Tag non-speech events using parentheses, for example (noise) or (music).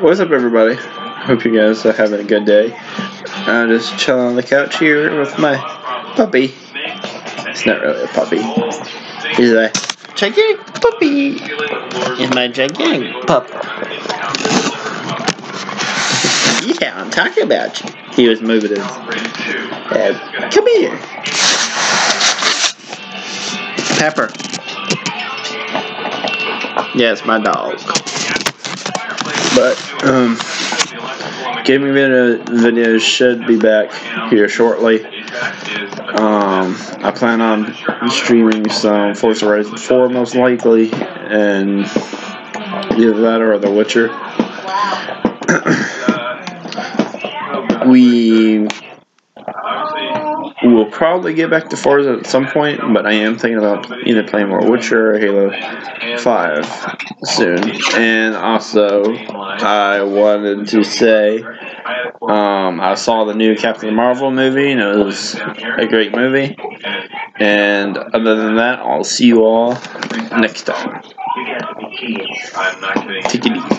What's up, everybody? Hope you guys are having a good day. I'm just chilling on the couch here with my puppy. It's not really a puppy. He's a gigantic puppy. And my gigantic pup. Yeah, I'm talking about you. He was moving his head. Come here. Pepper. Yes, my dog. Um, gaming video videos should be back here shortly. Um, I plan on streaming some Forza Horizon 4 most likely, and either that or The Witcher. (clears throat) we will probably get back to Forza at some point, but I am thinking about either playing more Witcher or Halo 5 soon. And also, I wanted to say um, I saw the new Captain Marvel movie, and it was a great movie. And other than that, I'll see you all next time. Take it easy.